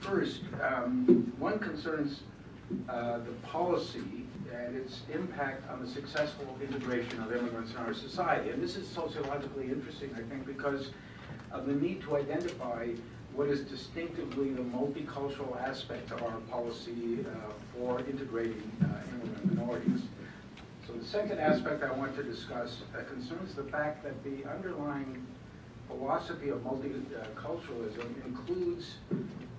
First, um, one concerns uh, the policy and its impact on the successful integration of immigrants in our society. And this is sociologically interesting, I think, because of the need to identify what is distinctively the multicultural aspect of our policy uh, for integrating uh, immigrant minorities. So the second aspect I want to discuss uh, concerns the fact that the underlying philosophy of multiculturalism includes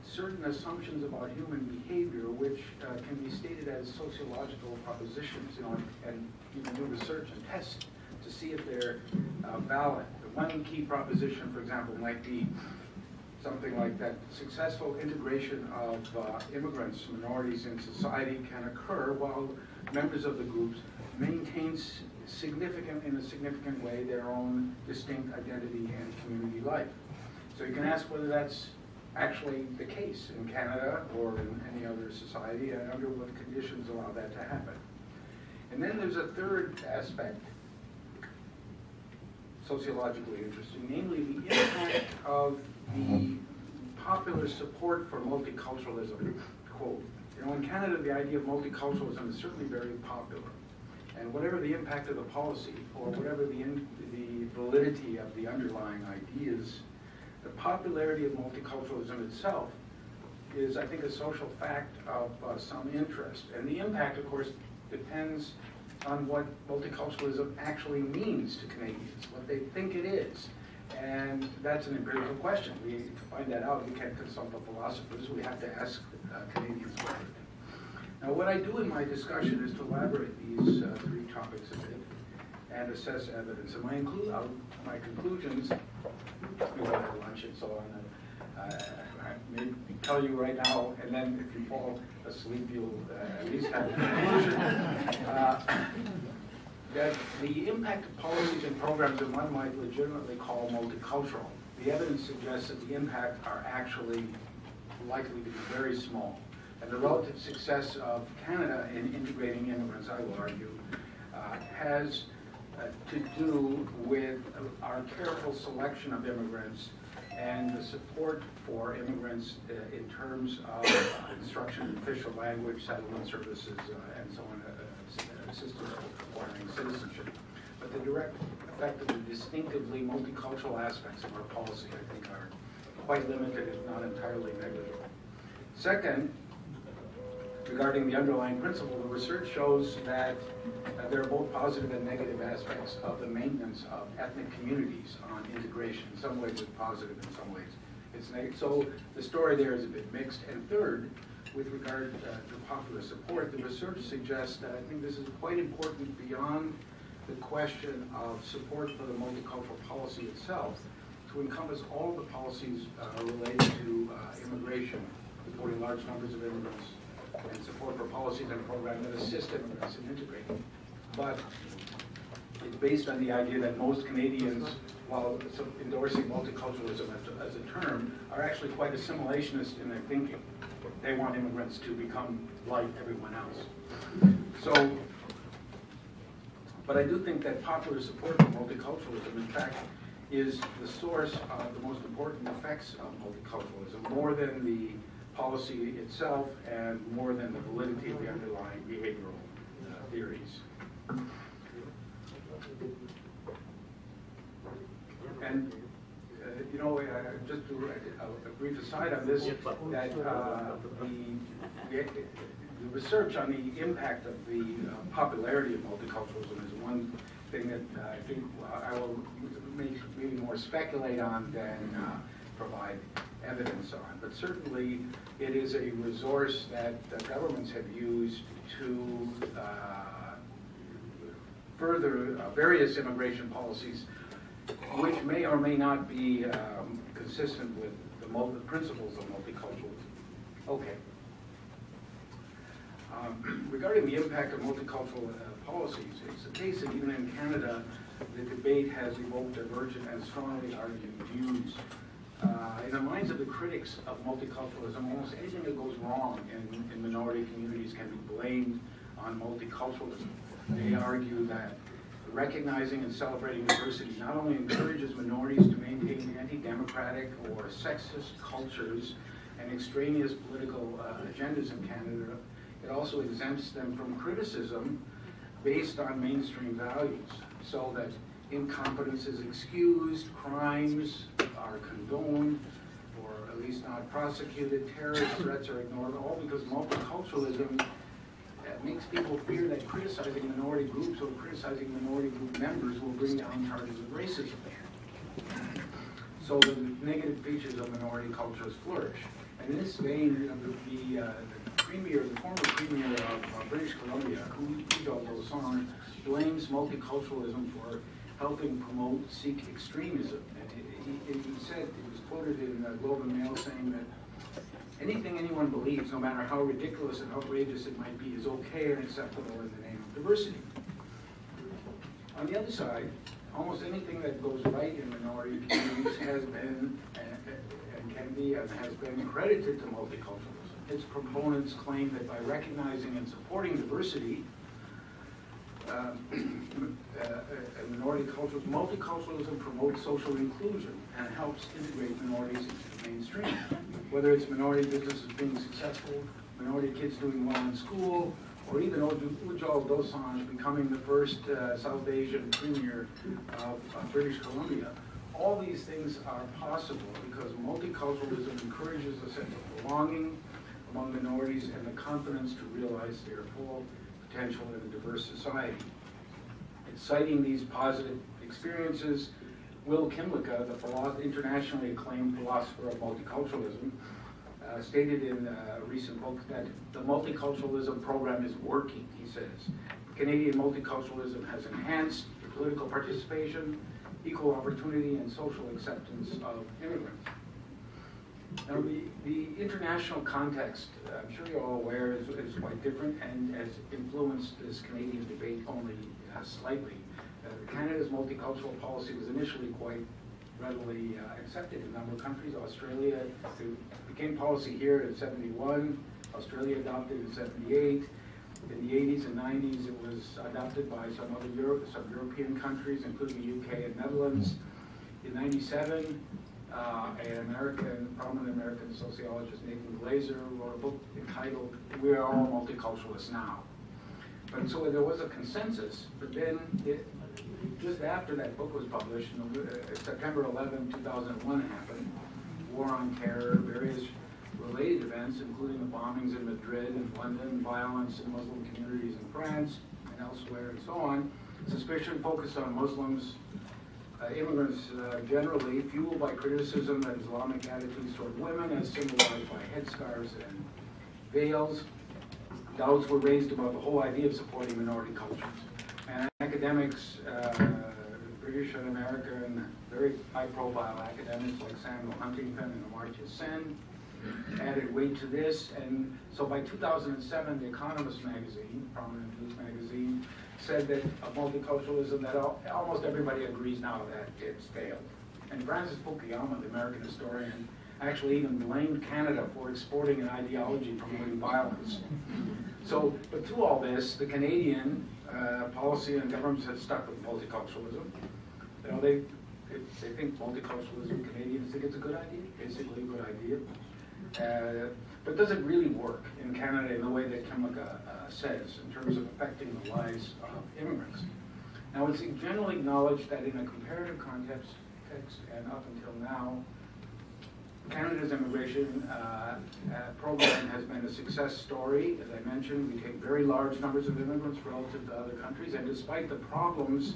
certain assumptions about human behavior which uh, can be stated as sociological propositions, you know, and you can do research and test to see if they're uh, valid. The one key proposition, for example, might be something like that successful integration of uh, immigrants, minorities in society can occur while members of the groups maintain significant, in a significant way, their own distinct identity and community life. So you can ask whether that's actually the case in Canada or in any other society and under what conditions allow that to happen. And then there's a third aspect, sociologically interesting, namely the impact of the popular support for multiculturalism, quote. You know, in Canada, the idea of multiculturalism is certainly very popular. And whatever the impact of the policy, or whatever the, in, the validity of the underlying ideas, the popularity of multiculturalism itself is, I think, a social fact of uh, some interest. And the impact, of course, depends on what multiculturalism actually means to Canadians, what they think it is. And that's an empirical question. We, to find that out, we can't consult the philosophers. We have to ask uh, Canadians about it. Now, what I do in my discussion is to elaborate these uh, three topics a bit and assess evidence. And my, include, uh, my conclusions, we will have lunch and so on. Uh, I may tell you right now, and then if you fall asleep, you'll uh, at least have a conclusion. Uh, that the impact of policies and programs that one might legitimately call multicultural, the evidence suggests that the impact are actually likely to be very small. And the relative success of Canada in integrating immigrants, I will argue, uh, has uh, to do with our careful selection of immigrants and the support for immigrants uh, in terms of uh, instruction in official language, settlement services, uh, and so on, uh, assistance acquiring citizenship. But the direct effect of the distinctively multicultural aspects of our policy, I think, are quite limited, if not entirely negligible. Second, regarding the underlying principle, the research shows that uh, there are both positive and negative aspects of the maintenance of ethnic communities on integration. In some ways it's positive, in some ways it's negative. So the story there is a bit mixed. And third, with regard uh, to popular support, the research suggests that I think this is quite important beyond the question of support for the multicultural policy itself to encompass all the policies uh, related to uh, immigration, supporting large numbers of immigrants, and support for policies and programs that assist immigrants in integrating. But it's based on the idea that most Canadians, while endorsing multiculturalism as a term, are actually quite assimilationist in their thinking. They want immigrants to become like everyone else. So, but I do think that popular support for multiculturalism, in fact, is the source of the most important effects of multiculturalism, more than the policy itself and more than the validity of the underlying behavioral uh, theories. And, uh, you know, uh, just to, a, a, brief aside on this, that uh, the, the, research on the impact of the uh, popularity of multiculturalism is one thing that uh, I think I will maybe more speculate on than provide evidence on. But certainly, it is a resource that the governments have used to uh, further uh, various immigration policies, which may or may not be um, consistent with the, the, principles of multiculturalism. Okay. Um, regarding the impact of multicultural uh, policies, it's the case that even in Canada, the debate has evoked divergent and strongly argued views uh, in the minds of the critics of multiculturalism, almost anything that goes wrong in, in minority communities can be blamed on multiculturalism. They argue that recognizing and celebrating diversity not only encourages minorities to maintain anti-democratic or sexist cultures, and extraneous political uh, agendas in Canada. It also exempts them from criticism based on mainstream values, so that incompetence is excused, crimes are condoned, or at least not prosecuted, terrorist threats are ignored, all because multiculturalism makes people fear that criticizing minority groups or criticizing minority group members will bring down charges of racism. So the negative features of minority cultures flourish. And in this vein, you know, the, the, uh, the premier, the former premier of uh, British Columbia, Ujjal Dosanjh, blames multiculturalism for helping promote Sikh extremism. And he, said, he was quoted in the Globe and Mail saying that anything anyone believes, no matter how ridiculous and outrageous it might be, is okay and acceptable in the name of diversity. On the other side, almost anything that goes right in minority communities has been and, and can be and has been credited to multiculturalism. Its proponents claim that by recognizing and supporting diversity, um, uh, uh, minority cultures, multiculturalism promotes social inclusion and helps integrate minorities into the mainstream. Whether it's minority businesses being successful, minority kids doing well in school, or even Ujjal Dosanjh becoming the first uh, South Asian premier of, of British Columbia. All these things are possible because multiculturalism encourages a sense of belonging among minorities and the confidence to realize their full potential in a diverse society. In citing these positive experiences, Will Kymlicka, the internationally acclaimed philosopher of multiculturalism, uh, stated in a recent book that the multiculturalism program is working, he says. Canadian multiculturalism has enhanced political participation, equal opportunity, and social acceptance of immigrants. Now, the, the international context, I'm sure you're all aware, is, is quite different and has influenced this Canadian debate only uh, slightly. Uh, Canada's multicultural policy was initially quite readily uh, accepted in a number of countries. Australia became policy here in 71, Australia adopted in 78. In the 80s and 90s, it was adopted by some other Europe, some European countries, including the UK and Netherlands. In 97, uh, an American, prominent American sociologist, Nathan Glazer, wrote a book entitled "We Are All Multiculturalists Now." But so there was a consensus, but then it, just after that book was published, uh, September 11, 2001 happened, war on terror, various related events, including the bombings in Madrid and London, violence in Muslim communities in France and elsewhere, and so on. Suspicion focused on Muslims, immigrants uh, generally, fueled by criticism of Islamic attitudes toward women, as symbolized by headscarves and veils. Doubts were raised about the whole idea of supporting minority cultures. And academics, uh, British and American, very high-profile academics like Samuel Huntington and Amartya Sen, added weight to this. And so by 2007, The Economist magazine, prominent news magazine, said that of multiculturalism that all, almost everybody agrees now that it's failed. And Francis Fukuyama, the American historian, actually even blamed Canada for exporting an ideology promoting violence. So, but through all this, the Canadian uh, policy and governments have stuck with multiculturalism. You know, they, they, they think multiculturalism, Canadians think it's a good idea, basically a good idea. Uh, but does it really work in Canada in the way that Kymlicka uh, says, in terms of affecting the lives of immigrants? Now, it's generally acknowledged that in a comparative context, text, and up until now, Canada's immigration uh, uh, program has been a success story. As I mentioned, we take very large numbers of immigrants relative to other countries, and despite the problems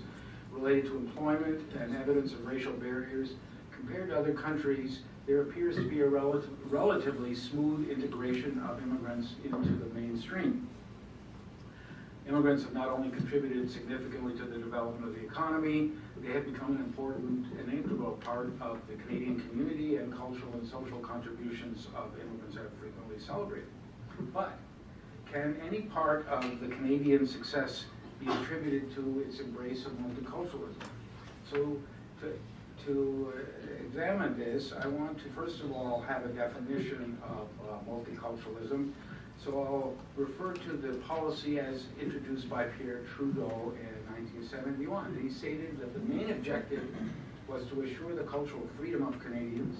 related to employment and evidence of racial barriers, compared to other countries, there appears to be a relative, relatively smooth integration of immigrants into the mainstream. Immigrants have not only contributed significantly to the development of the economy, they have become an important and integral part of the Canadian community and cultural and social contributions of immigrants are frequently celebrated. But can any part of the Canadian success be attributed to its embrace of multiculturalism? So to, to uh, examine this, I want to first of all have a definition of uh, multiculturalism. So I'll refer to the policy as introduced by Pierre Trudeau in 1971. He stated that the main objective was to assure the cultural freedom of Canadians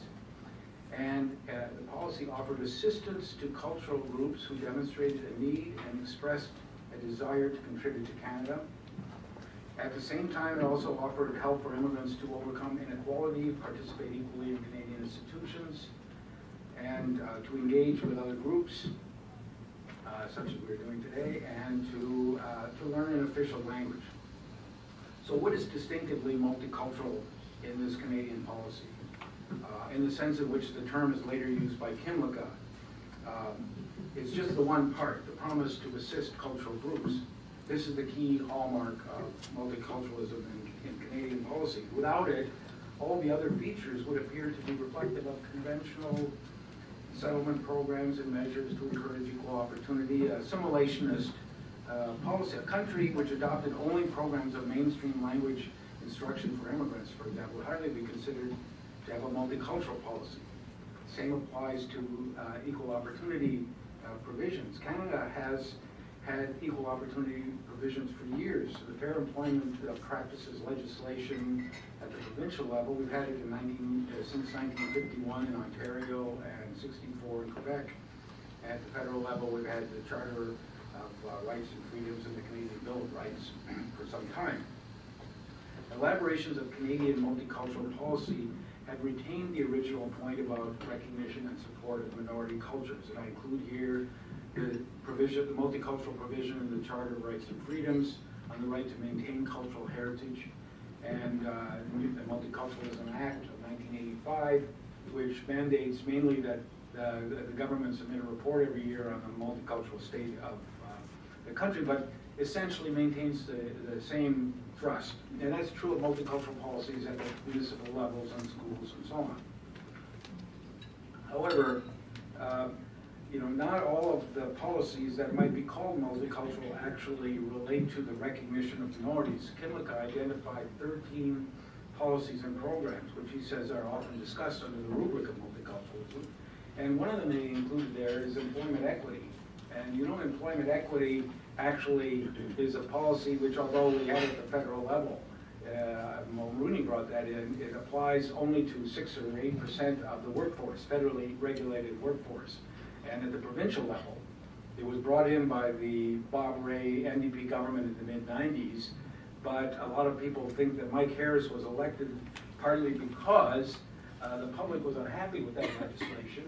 And uh, the policy offered assistance to cultural groups who demonstrated a need and expressed a desire to contribute to Canada. At the same time, it also offered help for immigrants to overcome inequality, participate equally in Canadian institutions, and uh, to engage with other groups, uh, such as we're doing today, and to, uh, to learn an official language. So what is distinctively multicultural in this Canadian policy? Uh, in the sense in which the term is later used by Kymlicka, um, it's just the one part, the promise to assist cultural groups. This is the key hallmark of multiculturalism in, in Canadian policy. Without it, all the other features would appear to be reflective of conventional settlement programs and measures to encourage equal opportunity, assimilationist uh, policy. A country which adopted only programs of mainstream language instruction for immigrants, for example, would hardly be considered to have a multicultural policy. Same applies to uh, equal opportunity uh, provisions. Canada has had equal opportunity provisions for years. The Fair Employment uh, Practices legislation at the provincial level, we've had it in 19, uh, since 1951 in Ontario and 64 in Quebec. At the federal level, we've had the Charter of uh, Rights and Freedoms and the Canadian Bill of Rights for some time. Elaborations of Canadian multicultural policy have retained the original point about recognition and support of minority cultures. And I include here the provision, the multicultural provision in the Charter of Rights and Freedoms on the right to maintain cultural heritage, and uh, the Multiculturalism Act of 1985, which mandates mainly that the, the government submit a report every year on the multicultural state of uh, the country, but essentially maintains the, the same thrust. And that's true of multicultural policies at the municipal levels and schools and so on. However, uh, you know, not all of the policies that might be called multicultural actually relate to the recognition of minorities. Kymlicka identified 13 policies and programs, which he says are often discussed under the rubric of multiculturalism. And one of them he included there is employment equity. And you know, employment equity actually is a policy which, although we have at the federal level, uh, Mulroney brought that in, it applies only to six or eight percent of the workforce, federally regulated workforce. And at the provincial level, it was brought in by the Bob Rae NDP government in the mid-90s, but a lot of people think that Mike Harris was elected partly because uh, the public was unhappy with that legislation.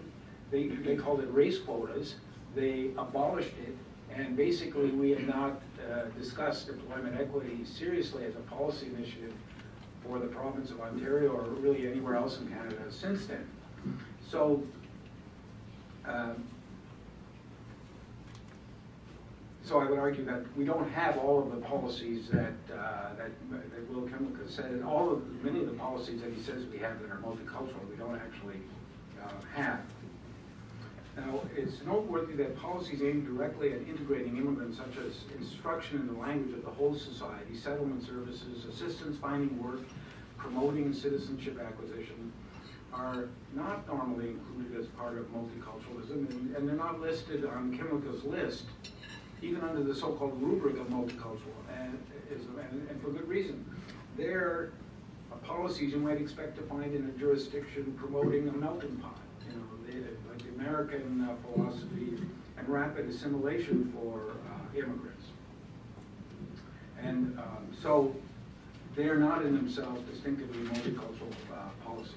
They, they called it race quotas. They abolished it, and basically we have not uh, discussed employment equity seriously as a policy initiative for the province of Ontario or really anywhere else in Canada since then. So um, so I would argue that we don't have all of the policies that, uh, that, that Will Kymlicka said, and all of, many of the policies that he says we have that are multicultural, we don't actually uh, have. Now, it's noteworthy that policies aimed directly at integrating immigrants, such as instruction in the language of the whole society, settlement services, assistance finding work, promoting citizenship acquisition, are not normally included as part of multiculturalism, and, and they're not listed on Kymlicka's list, even under the so-called rubric of multiculturalism, and, and, for good reason. They're policies you might expect to find in a jurisdiction promoting a melting pot, you know, the, like the American uh, philosophy and rapid assimilation for uh, immigrants. And um, so they're not in themselves distinctively multicultural uh, policies.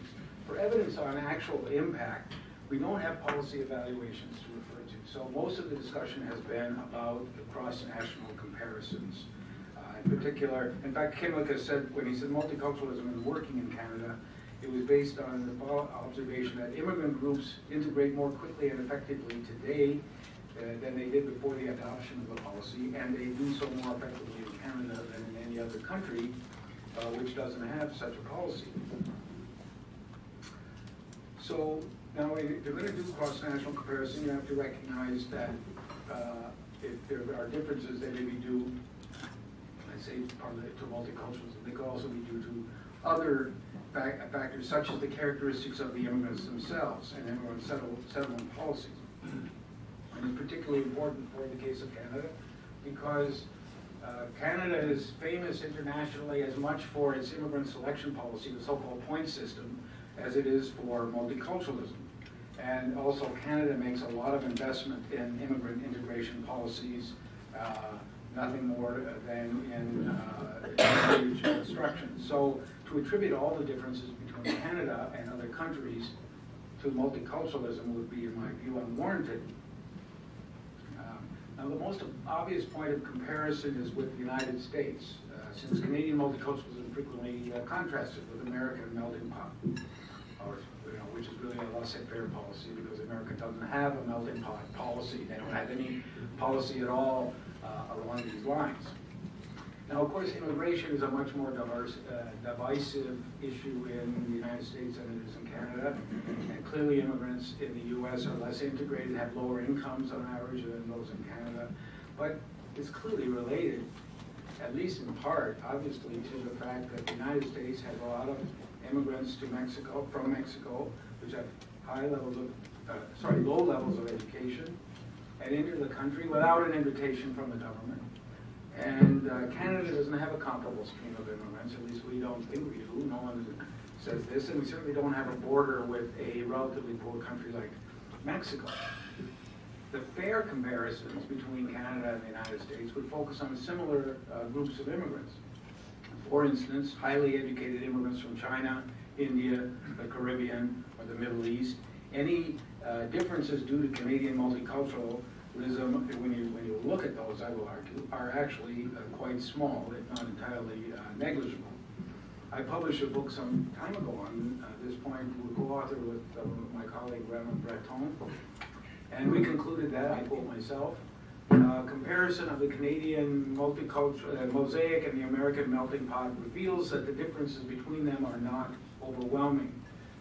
For evidence on actual impact, we don't have policy evaluations to. So most of the discussion has been about the cross-national comparisons. Uh, in particular, in fact, Kymlicka said, when he said multiculturalism is working in Canada, it was based on the observation that immigrant groups integrate more quickly and effectively today uh, than they did before the adoption of the policy, and they do so more effectively in Canada than in any other country, uh, which doesn't have such a policy. So now, if you're going to do cross-national comparison, you have to recognize that uh, if there are differences, they may be due, I say partly to multiculturalism, they could also be due to other factors such as the characteristics of the immigrants themselves and immigrant settle, settlement policies. And it's particularly important for the case of Canada because uh, Canada is famous internationally as much for its immigrant selection policy, the so-called point system, as it is for multiculturalism. And also Canada makes a lot of investment in immigrant integration policies, uh, nothing more than in uh, in construction. So to attribute all the differences between Canada and other countries to multiculturalism would be, in my view, unwarranted. Um, Now, the most obvious point of comparison is with the United States, uh, since Canadian multiculturalism frequently uh, contrasted with American melting pot, which is really a laissez-faire policy, because America doesn't have a melting pot policy. They don't have any policy at all uh, along these lines. Now, of course, immigration is a much more diverse, uh, divisive issue in the United States than it is in Canada. And clearly immigrants in the US are less integrated, have lower incomes on average than those in Canada. But it's clearly related, at least in part, obviously, to the fact that the United States has a lot of immigrants to Mexico, from Mexico, which have high levels of, uh, sorry, low levels of education, and enter the country without an invitation from the government. And uh, Canada doesn't have a comparable stream of immigrants, at least we don't think we do. No one says this, and we certainly don't have a border with a relatively poor country like Mexico. The fair comparisons between Canada and the United States would focus on similar uh, groups of immigrants. For instance, highly educated immigrants from China, India, the Caribbean, or the Middle East. Any uh, differences due to Canadian multiculturalism, when you, when you look at those, I will argue, are actually uh, quite small, if not entirely uh, negligible. I published a book some time ago on uh, this point, co-authored with uh, my colleague Raymond Breton, and we concluded that, I quote myself, uh, comparison of the Canadian multicultural uh, mosaic and the American melting pot reveals that the differences between them are not overwhelming.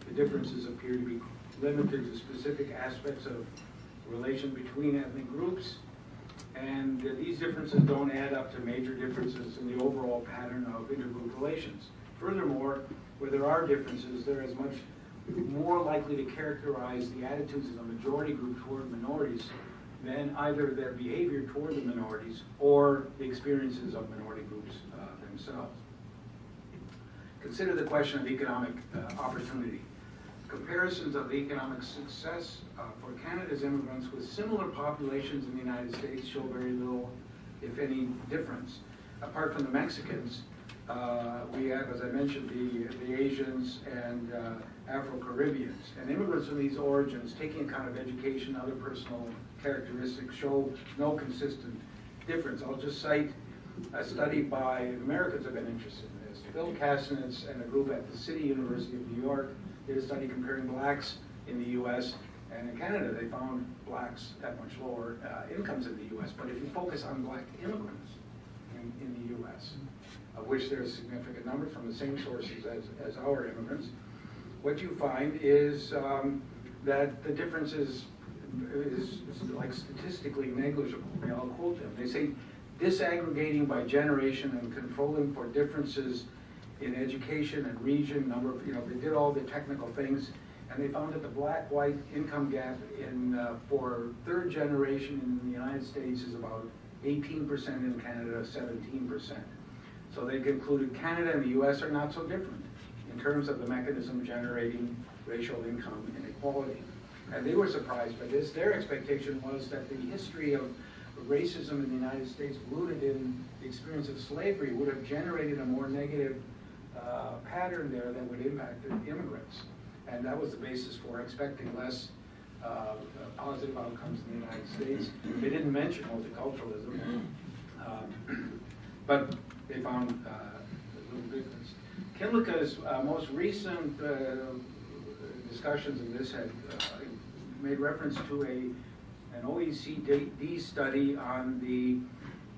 The differences appear to be limited to specific aspects of relation between ethnic groups, and uh, these differences don't add up to major differences in the overall pattern of intergroup relations. Furthermore, where there are differences, they're as much more likely to characterize the attitudes of the majority group toward minorities than either their behavior toward the minorities or the experiences of minority groups uh, themselves. Consider the question of economic uh, opportunity. Comparisons of economic success uh, for Canada's immigrants with similar populations in the United States show very little, if any, difference. Apart from the Mexicans, uh, we have, as I mentioned, the, the Asians and uh, Afro-Caribbeans. And immigrants from these origins, taking account of education, other personal characteristics, show no consistent difference. I'll just cite a study by Americans have been interested in this. Phil Kasinitz and a group at the City University of New York did a study comparing blacks in the U.S. and in Canada. They found blacks at much lower uh, incomes in the U.S. But if you focus on black immigrants in, in the U.S., of which there are a significant number from the same sources as, as our immigrants, what you find is um, that the difference is, is, is like statistically negligible. I'll quote them. They say disaggregating by generation and controlling for differences in education and region, number of, you know, they did all the technical things, and they found that the black-white income gap in, uh, for third generation in the United States is about 18% in Canada, 17%. So they concluded Canada and the US are not so different in terms of the mechanism generating racial income inequality. And they were surprised by this. Their expectation was that the history of racism in the United States rooted in the experience of slavery would have generated a more negative uh, pattern there that would impact immigrants. And that was the basis for expecting less uh, positive outcomes in the United States. They didn't mention multiculturalism, uh, but they found uh, a little difference. Kymlicka's uh, most recent uh, discussions of this had made reference to a, an OECD study on the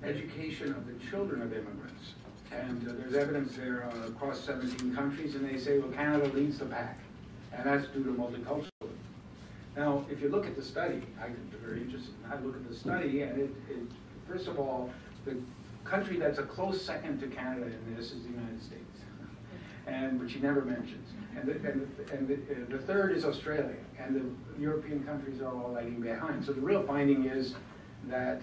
education of the children of immigrants. And uh, there's evidence there uh, across 17 countries, and they say, well, Canada leads the pack, and that's due to multiculturalism. Now, if you look at the study, I'm very interested, I look at the study, and it, it, first of all, the country that's a close second to Canada in this is the United States, and which he never mentions. And the, and, the, and the, the third is Australia, and the European countries are all lagging behind. So the real finding is that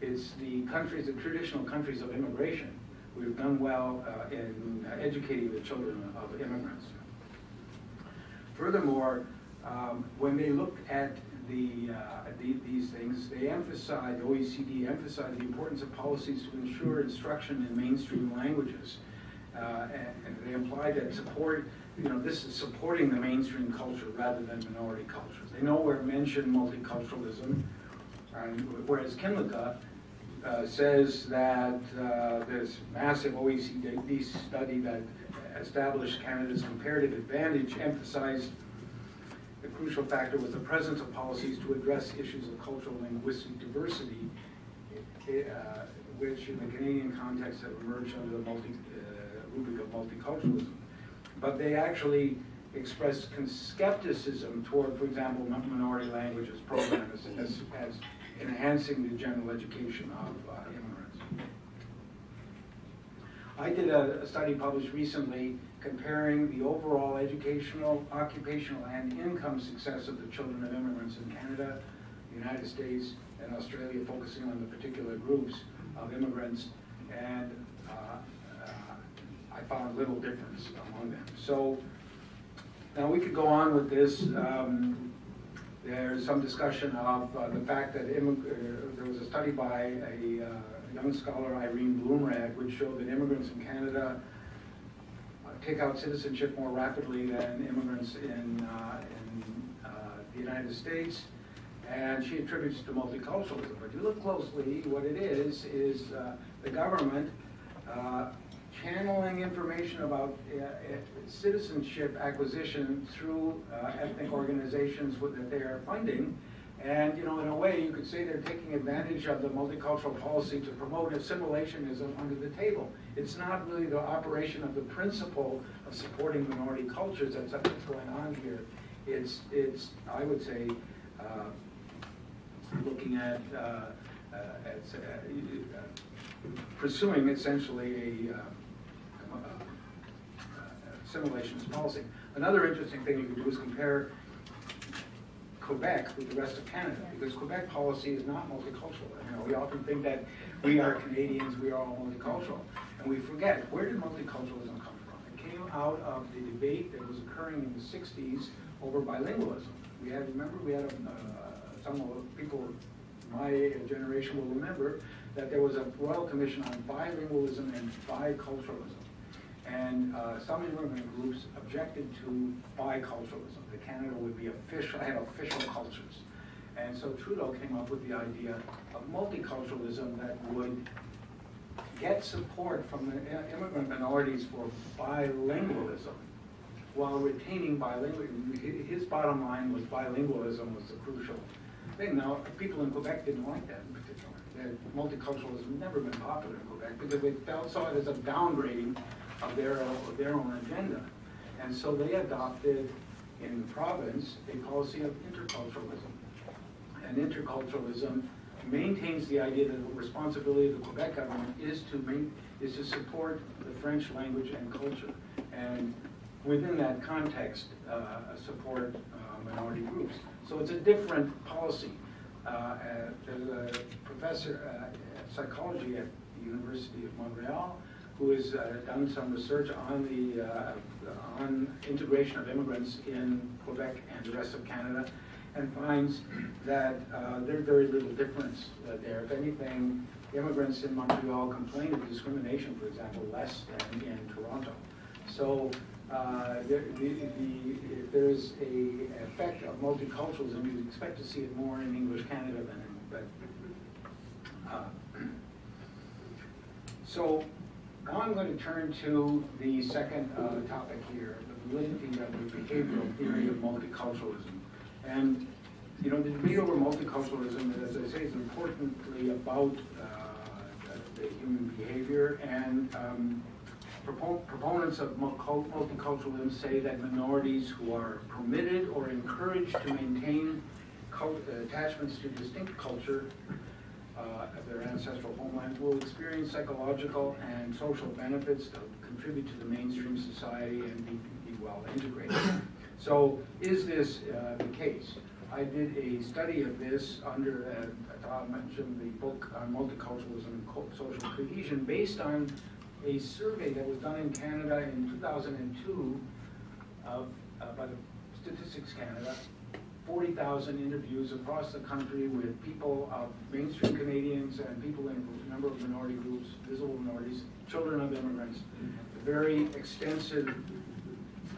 it's the countries, the traditional countries of immigration, we've done well uh, in educating the children of immigrants. Furthermore, um, when they looked at the, uh, the, these things, they emphasized, OECD emphasized the importance of policies to ensure instruction in mainstream languages. Uh, and, they imply that support, you know, this is supporting the mainstream culture rather than minority cultures. They nowhere mention multiculturalism, and whereas Kymlicka uh, says that uh, this massive OECD study that established Canada's comparative advantage emphasized the crucial factor was the presence of policies to address issues of cultural and linguistic diversity, uh, which in the Canadian context have emerged under the multi, uh, rubric of multiculturalism. But they actually expressed skepticism toward, for example, minority languages programs as, as enhancing the general education of uh, immigrants. I did a, a, study published recently comparing the overall educational, occupational, and income success of the children of immigrants in Canada, the United States, and Australia, focusing on the particular groups of immigrants, and uh, I found little difference among them. So now we could go on with this. Um, there's some discussion of uh, the fact that uh, there was a study by a uh, young scholar, Irene Bloemraad, which showed that immigrants in Canada uh, take out citizenship more rapidly than immigrants in, uh, in uh, the United States. And she attributes to multiculturalism. But you look closely, what it is, is the government channeling information about uh, citizenship acquisition through uh, ethnic organizations that they are funding. And, you know, in a way, you could say they're taking advantage of the multicultural policy to promote assimilationism under the table. It's not really the operation of the principle of supporting minority cultures that's going on here. It's, it's I would say, uh, looking at, uh, uh, as, uh, pursuing essentially a assimilationist policy. Another interesting thing you can do is compare Quebec with the rest of Canada, because Quebec policy is not multicultural. You know, we often think that we are Canadians, we are all multicultural, and we forget where did multiculturalism come from? It came out of the debate that was occurring in the '60s over bilingualism. We had, remember, we had a, uh, some of the people my generation will remember that there was a royal commission on bilingualism and biculturalism. And uh, some immigrant groups objected to biculturalism, that Canada would be official, have official cultures. And so Trudeau came up with the idea of multiculturalism that would get support from the immigrant minorities for bilingualism while retaining bilingualism. His bottom line was bilingualism was the crucial thing. Now, people in Quebec didn't like that in particular. Multiculturalism has never been popular in Quebec because they felt, saw it as a downgrading of their, of their own agenda. And so they adopted in the province a policy of interculturalism. And interculturalism maintains the idea that the responsibility of the Quebec government is to is to support the French language and culture. And within that context, uh, support uh, minority groups. So it's a different policy. Uh, uh there's a professor uh, of psychology at the University of Montreal who has uh, done some research on the uh, on integration of immigrants in Quebec and the rest of Canada, and finds that uh, there's very little difference uh, there. If anything, immigrants in Montreal complain of discrimination, for example, less than in Toronto. So uh, there, the, the, there's a effect of multiculturalism. You'd expect to see it more in English Canada than in but. Uh, so now I'm going to turn to the second uh, topic here, the validity of the behavioral theory of multiculturalism. And, you know, the debate over multiculturalism, as I say, is importantly about uh, the human behavior. And um, proponents of multiculturalism say that minorities who are permitted or encouraged to maintain attachments to distinct culture of their ancestral homeland will experience psychological and social benefits that contribute to the mainstream society and be, be well integrated. So is this uh, the case? I did a study of this under, uh, mentioned the book on multiculturalism and social cohesion based on a survey that was done in Canada in 2002 of, uh, by the Statistics Canada, 40,000 interviews across the country with people of mainstream Canadians and people in a number of minority groups, visible minorities, children of immigrants. A very extensive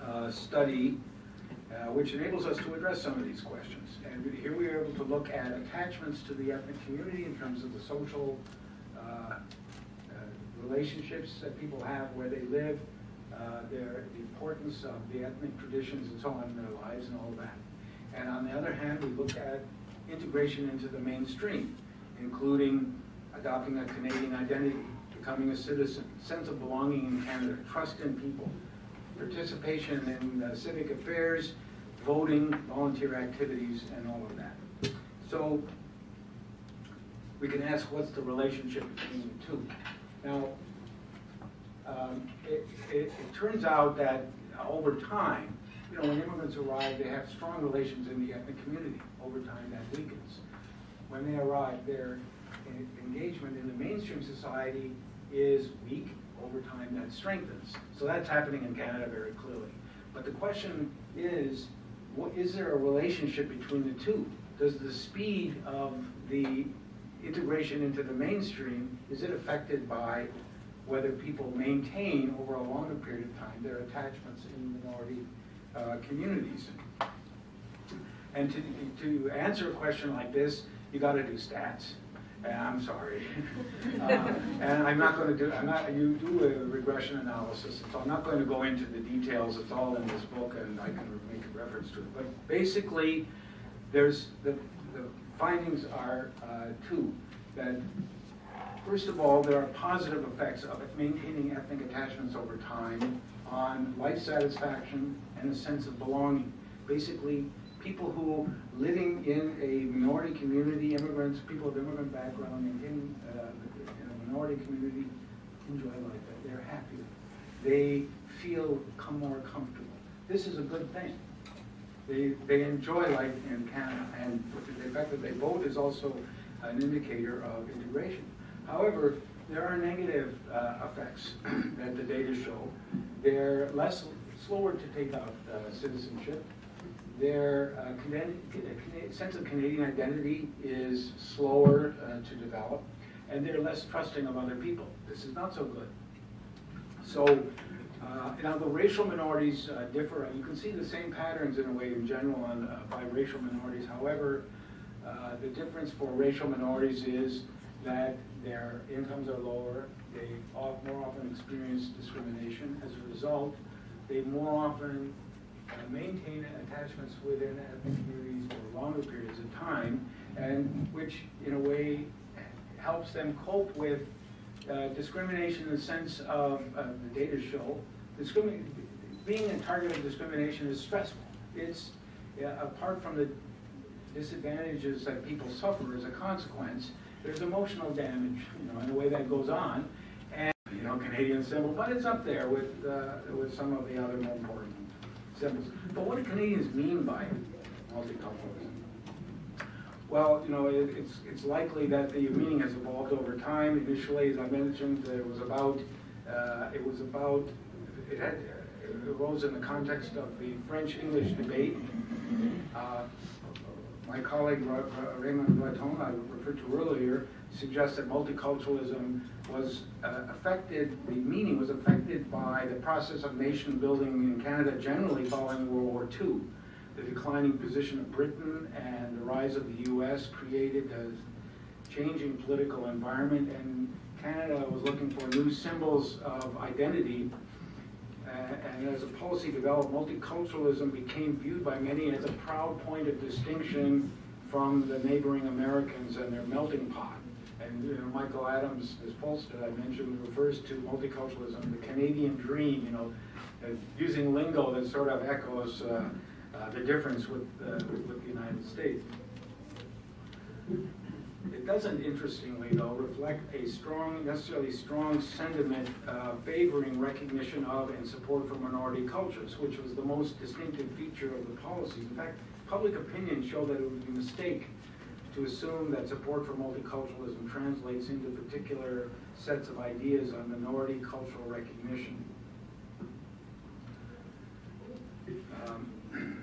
uh, study uh, which enables us to address some of these questions. And here we are able to look at attachments to the ethnic community in terms of the social uh, uh, relationships that people have where they live, uh, their, the importance of the ethnic traditions and so on in their lives and all of that. And on the other hand, we look at integration into the mainstream, including adopting a Canadian identity, becoming a citizen, sense of belonging in Canada, trust in people, participation in uh, civic affairs, voting, volunteer activities, and all of that. So we can ask what's the relationship between the two. Now, um, it, it, it turns out that over time, you know, when immigrants arrive, they have strong relations in the ethnic community. Over time, that weakens. When they arrive, their engagement in the mainstream society is weak. Over time, that strengthens. So that's happening in Canada very clearly. But the question is, what, is there a relationship between the two? Does the speed of the integration into the mainstream, is it affected by whether people maintain over a longer period of time their attachments in minority uh, communities? And to, to answer a question like this, you gotta do stats. And I'm sorry. Uh, And I'm not gonna do, I'm not, you do a regression analysis, so I'm not going to go into the details, it's all in this book and I can make a reference to it. But basically, there's, the, the findings are uh, two, that First of all, there are positive effects of maintaining ethnic attachments over time on life satisfaction and a sense of belonging. Basically, people who living in a minority community, immigrants, people of immigrant background, in, uh, in a minority community, enjoy life. They're happier. They feel come more comfortable. This is a good thing. They, they enjoy life in Canada, and the fact that they vote is also an indicator of integration. However, there are negative uh, effects that the data show. They're less, slower to take out uh, citizenship. Their uh, sense of Canadian identity is slower uh, to develop, and they're less trusting of other people. This is not so good. So, uh, now the racial minorities uh, differ. You can see the same patterns in a way in general on uh, by racial minorities. However, the difference for racial minorities is that their incomes are lower. They more often experience discrimination. As a result, they more often uh, maintain attachments within ethnic communities for longer periods of time, and which, in a way, helps them cope with uh, discrimination in the sense of, uh, the data show, discrimin- being a target of discrimination is stressful. It's, yeah, apart from the disadvantages that people suffer as a consequence, there's emotional damage, you know, in the way that goes on. You know, Canadian symbol, but it's up there with, uh, with some of the other more important symbols. But what do Canadians mean by multiculturalism? Well, you know, it, it's, it's likely that the meaning has evolved over time. Initially, as I mentioned, it was about, uh, it was about, it had, it arose in the context of the French-English debate. Uh, my colleague Ra- Ra- Raymond Breton, I referred to earlier, suggests that multiculturalism was uh, affected, the meaning was affected by the process of nation building in Canada generally following World War II. The declining position of Britain and the rise of the US created a changing political environment and Canada was looking for new symbols of identity and as a policy developed, multiculturalism became viewed by many as a proud point of distinction from the neighboring Americans and their melting pot. And you know, Michael Adams, this pollster I mentioned, refers to multiculturalism, the Canadian dream, you know, using lingo that sort of echoes uh, uh, the difference with, uh, with the United States. It doesn't, interestingly though, reflect a strong, necessarily strong sentiment uh, favoring recognition of and support for minority cultures, which was the most distinctive feature of the policies. In fact, public opinion showed that it would be a mistake to assume that support for multiculturalism translates into particular sets of ideas on minority cultural recognition. Um,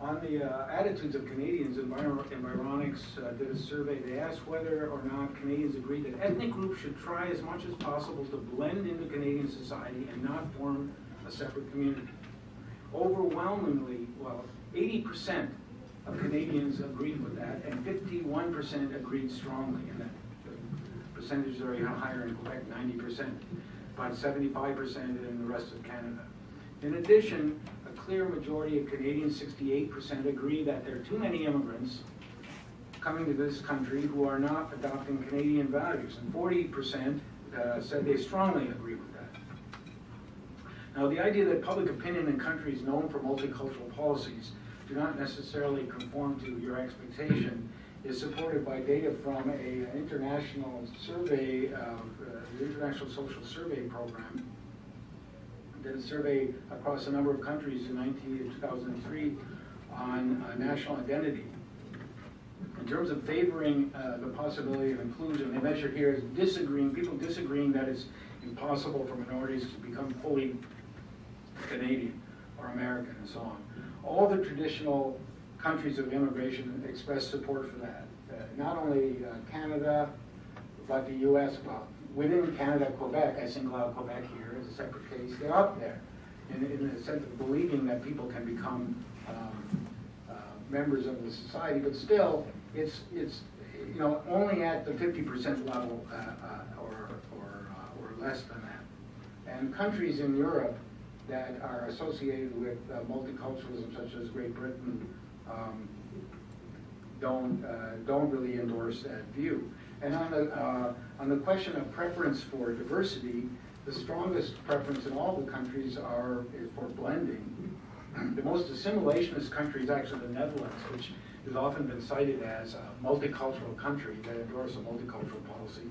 On the uh, attitudes of Canadians, Enviro- Environics uh, did a survey. They asked whether or not Canadians agreed that ethnic groups should try as much as possible to blend into Canadian society and not form a separate community. Overwhelmingly, well, 80% of Canadians agreed with that, and 51% agreed strongly. And that percentages are even higher in Quebec, 90%, about 75% in the rest of Canada. In addition, a clear majority of Canadians, 68%, agree that there are too many immigrants coming to this country who are not adopting Canadian values, and 40% uh, said they strongly agree with that. Now, the idea that public opinion in countries known for multicultural policies do not necessarily conform to your expectation is supported by data from a international survey, of, uh, the International Social Survey Program, did a survey across a number of countries in 19, 2003 on uh, national identity. In terms of favoring uh, the possibility of inclusion, they measure here as disagreeing, people disagreeing that it's impossible for minorities to become fully Canadian or American and so on. All the traditional countries of immigration express support for that. Uh, not only uh, Canada, but the U.S. Well, within Canada, Quebec, I single out Quebec here as a separate case. They're up there in, in the sense of believing that people can become um, uh, members of the society, but still, it's it's you know only at the 50% level uh, uh, or or uh, or less than that. And countries in Europe that are associated with uh, multiculturalism, such as Great Britain, um, don't uh, don't really endorse that view. And on the uh, on the question of preference for diversity, the strongest preference in all the countries are is for blending. The most assimilationist country is actually the Netherlands, which has often been cited as a multicultural country that endorses a multicultural policy.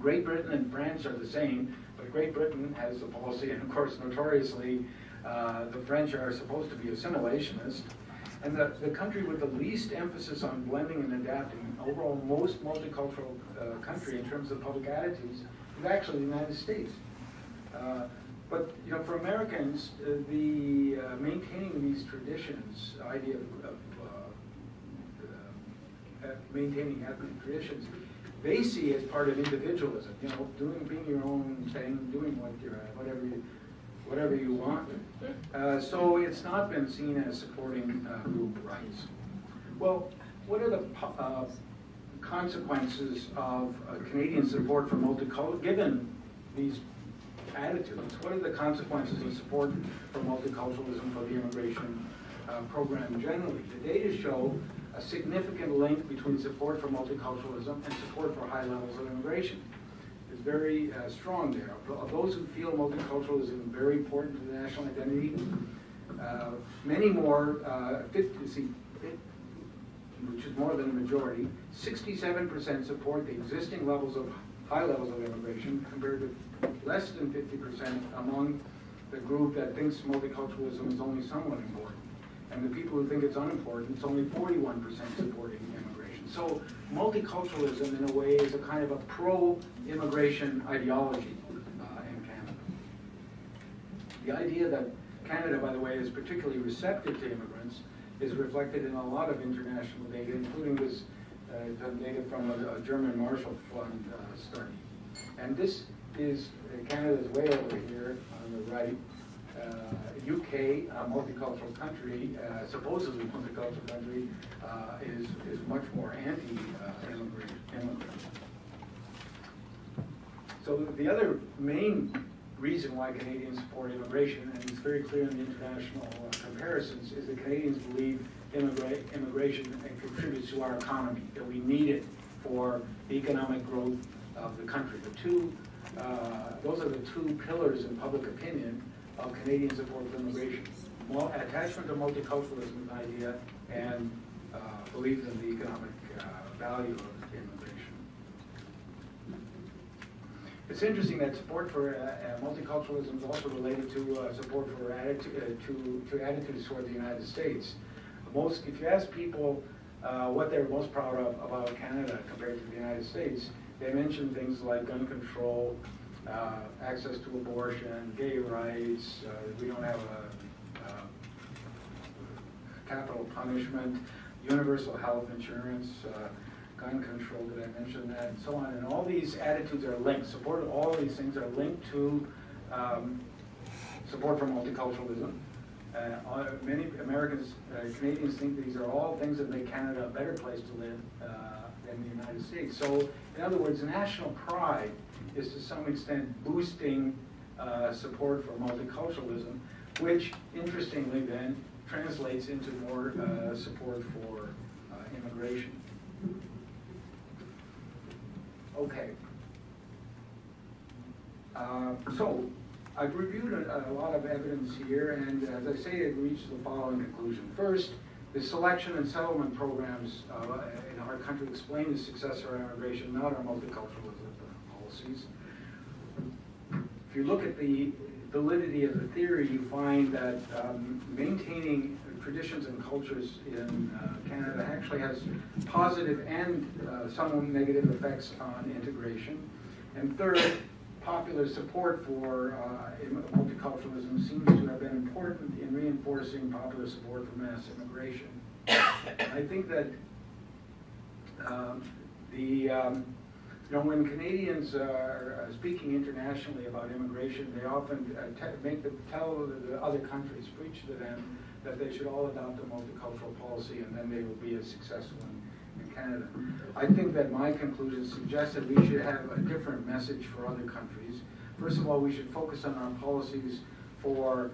Great Britain and France are the same, Great Britain has a policy, and of course, notoriously, uh, the French are supposed to be assimilationist. And the, the country with the least emphasis on blending and adapting, overall most multicultural uh, country in terms of public attitudes, is actually the United States. Uh, but you know, for Americans, uh, the uh, maintaining these traditions, idea of, uh, maintaining ethnic traditions, they see as part of individualism. You know, doing being your own thing, doing what you're whatever you whatever you want. Uh, so it's not been seen as supporting uh, group rights. Well, what are the uh, consequences of uh, Canadian support for multicultural, given these attitudes? What are the consequences of support for multiculturalism for the immigration uh, program generally? The data show a significant link between support for multiculturalism and support for high levels of immigration is very uh, strong there. Of those who feel multiculturalism is very important to the national identity, uh, many more, uh, 50, see, which is more than a majority, 67% support the existing levels of high levels of immigration compared to less than 50% among the group that thinks multiculturalism is only somewhat important. And the people who think it's unimportant, it's only 41% supporting immigration. So multiculturalism, in a way, is a kind of a pro-immigration ideology uh, in Canada. The idea that Canada, by the way, is particularly receptive to immigrants is reflected in a lot of international data, including this uh, data from a, a German Marshall Fund uh, study. And this is uh, Canada's way over here on the right. Uh, UK, a multicultural country, uh, supposedly multicultural country, uh, is, is much more anti-immigrant. immigrant. So the other main reason why Canadians support immigration, and it's very clear in the international uh, comparisons, is that Canadians believe immigra immigration contributes to our economy, that we need it for the economic growth of the country. The two, uh, those are the two pillars in public opinion of Canadian support for immigration. Well, attachment to multiculturalism idea and uh, belief in the economic uh, value of immigration. It's interesting that support for uh, uh, multiculturalism is also related to uh, support for attitude, uh, to, to attitudes toward the United States. Most, if you ask people what they're most proud of about Canada compared to the United States, they mention things like gun control, uh, access to abortion, gay rights. Uh, we don't have a, uh, capital punishment, universal health insurance, uh, gun control, did I mention that, and so on. And all these attitudes are linked, support all these things are linked to um, support for multiculturalism. Uh, Many Americans, uh, Canadians think these are all things that make Canada a better place to live uh, than the United States. So, in other words, national pride is to some extent boosting uh, support for multiculturalism, which interestingly then translates into more uh, support for uh, immigration. Okay. Uh, So, I've reviewed a, a lot of evidence here, and as I say, it reached the following conclusion. First, the selection and settlement programs uh, in our country explain the success of our immigration, not our multiculturalism If you look at the validity of the theory, you find that um, maintaining traditions and cultures in uh, Canada actually has positive and uh, negative effects on integration. And third, popular support for uh, multiculturalism seems to have been important in reinforcing popular support for mass immigration. I think that um, the, um, you know, when Canadians are uh, speaking internationally about immigration, they often uh, make them tell the- the other countries, preach to them that they should all adopt a multicultural policy and then they will be as successful in, in Canada. I think that my conclusion suggests that we should have a different message for other countries. First of all, we should focus on our policies for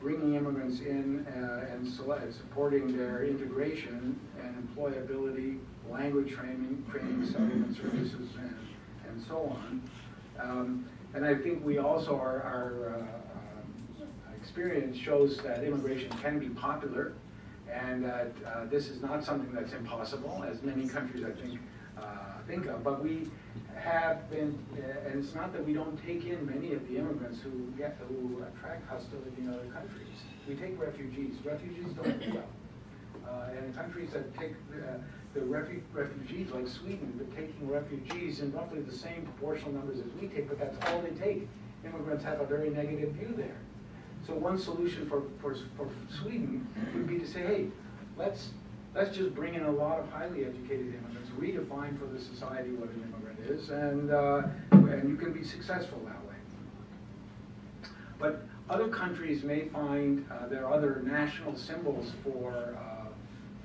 bringing immigrants in uh, and supporting their integration and employability, language training, training, settlement services, and, and so on. Um, and I think we also, our, our uh, um, experience shows that immigration can be popular and that uh, this is not something that's impossible, as many countries, I think, uh, think of. But we have been, uh, and it's not that we don't take in many of the immigrants who get, who attract hostility in other countries. We take refugees. Refugees don't do well. Uh, and countries that take uh, the refu- refugees, like Sweden, but taking refugees in roughly the same proportional numbers as we take, but that's all they take. Immigrants have a very negative view there. So one solution for, for, for Sweden would be to say, hey, let's, let's just bring in a lot of highly educated immigrants, redefine for the society what an immigrant is, and, uh, and you can be successful that way. But other countries may find uh, there are other national symbols for, uh,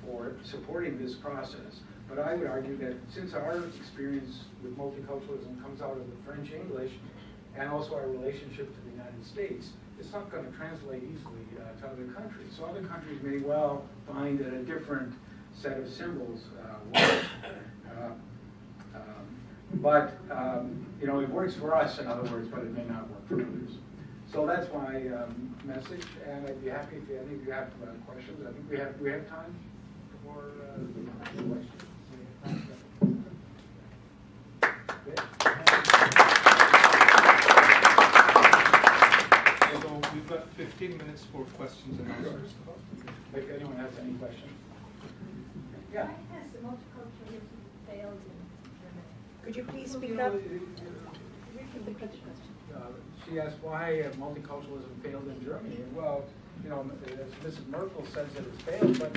for supporting this process. But I would argue that since our experience with multiculturalism comes out of the French English and also our relationship to the United States, it's not going to translate easily uh, to other countries. So other countries may well find that a different set of symbols uh, works. Uh, um, but, um, you know, it works for us, in other words, but it may not work for others. So that's my um, message, and I'd be happy if any of you have uh, questions. I think we have, we have time for uh, questions. So we've got fifteen minutes for questions and answers. If anyone has any questions. Yeah. Why has the multiculturalism failed in Germany? Could you please speak up? it- it- Repeat the question. uh, She asked why uh, multiculturalism failed in Germany. Well, you know, as Mrs. Merkel says that it's failed, but